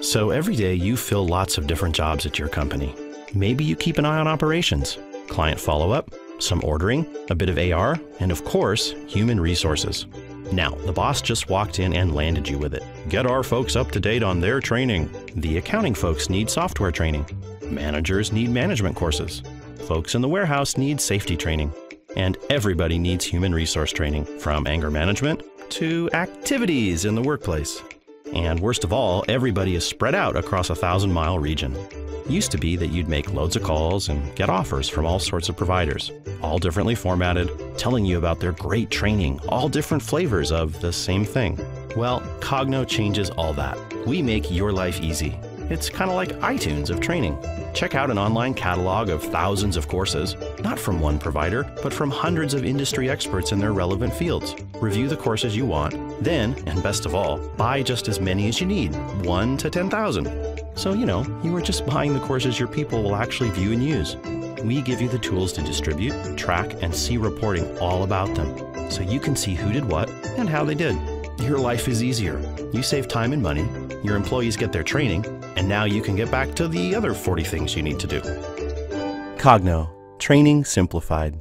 So every day you fill lots of different jobs at your company. Maybe you keep an eye on operations, client follow up, some ordering, a bit of AR, and of course, human resources. Now, the boss just walked in and landed you with it. Get our folks up to date on their training. The accounting folks need software training. Managers need management courses. Folks in the warehouse need safety training. And everybody needs human resource training, from anger management to activities in the workplace. And worst of all, everybody is spread out across a thousand mile region. Used to be that you'd make loads of calls and get offers from all sorts of providers, all differently formatted, telling you about their great training, all different flavors of the same thing. Well, Coggno changes all that. We make your life easy. It's kind of like iTunes of training. Check out an online catalog of thousands of courses, not from one provider, but from hundreds of industry experts in their relevant fields. Review the courses you want, then, and best of all, buy just as many as you need, 1 to 10,000. So, you know, you are just buying the courses your people will actually view and use. We give you the tools to distribute, track, and see reporting all about them so you can see who did what and how they did. Your life is easier. You save time and money, your employees get their training, and now you can get back to the other 40 things you need to do. Coggno, training simplified.